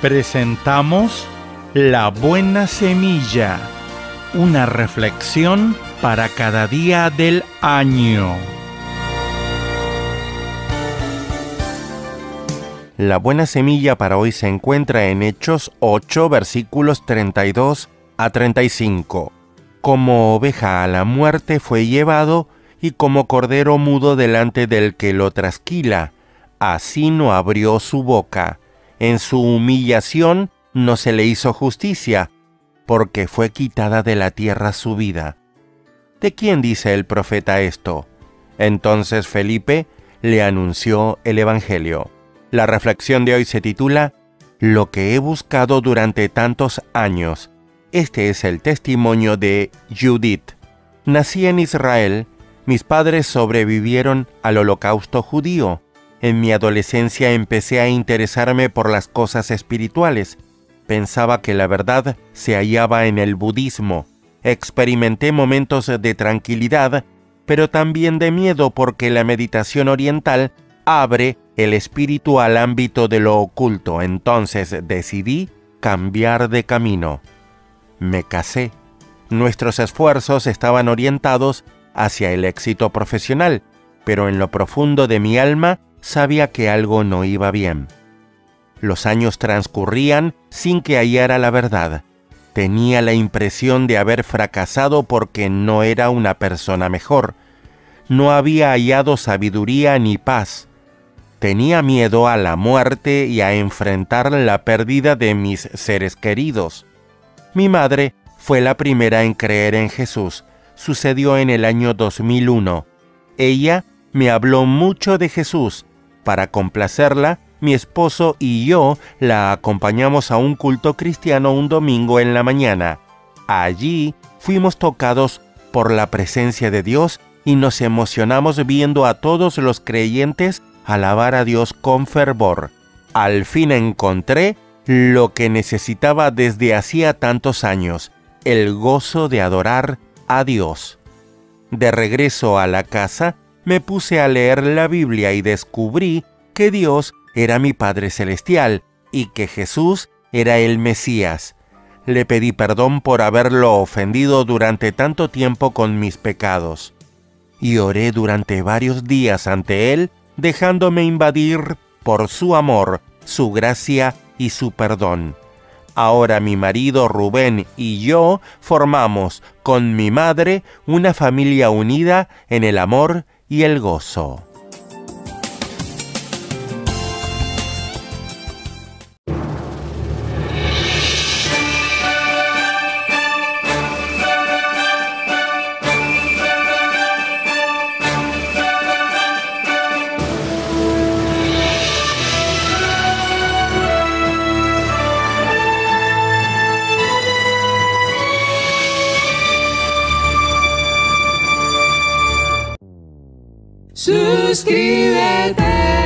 presentamos La Buena Semilla, una reflexión para cada día del año. La buena semilla para hoy se encuentra en Hechos 8 versículos 32 a 35. Como oveja a la muerte fue llevado y como cordero mudo delante del que lo trasquila, así no abrió su boca en su humillación no se le hizo justicia, porque fue quitada de la tierra su vida. ¿De quién dice el profeta esto? Entonces Felipe le anunció el Evangelio. La reflexión de hoy se titula Lo que he buscado durante tantos años. Este es el testimonio de Judith. Nací en Israel, mis padres sobrevivieron al holocausto judío en mi adolescencia empecé a interesarme por las cosas espirituales. Pensaba que la verdad se hallaba en el budismo. Experimenté momentos de tranquilidad, pero también de miedo porque la meditación oriental abre el espíritu al ámbito de lo oculto. Entonces decidí cambiar de camino. Me casé. Nuestros esfuerzos estaban orientados hacia el éxito profesional, pero en lo profundo de mi alma sabía que algo no iba bien. Los años transcurrían sin que hallara la verdad. Tenía la impresión de haber fracasado porque no era una persona mejor. No había hallado sabiduría ni paz. Tenía miedo a la muerte y a enfrentar la pérdida de mis seres queridos. Mi madre fue la primera en creer en Jesús. Sucedió en el año 2001. Ella me habló mucho de Jesús para complacerla, mi esposo y yo la acompañamos a un culto cristiano un domingo en la mañana. Allí fuimos tocados por la presencia de Dios y nos emocionamos viendo a todos los creyentes alabar a Dios con fervor. Al fin encontré lo que necesitaba desde hacía tantos años, el gozo de adorar a Dios. De regreso a la casa, me puse a leer la Biblia y descubrí que Dios era mi Padre Celestial y que Jesús era el Mesías. Le pedí perdón por haberlo ofendido durante tanto tiempo con mis pecados. Y oré durante varios días ante Él, dejándome invadir por su amor, su gracia y su perdón. Ahora mi marido Rubén y yo formamos con mi madre una familia unida en el amor y el gozo. Suscríbete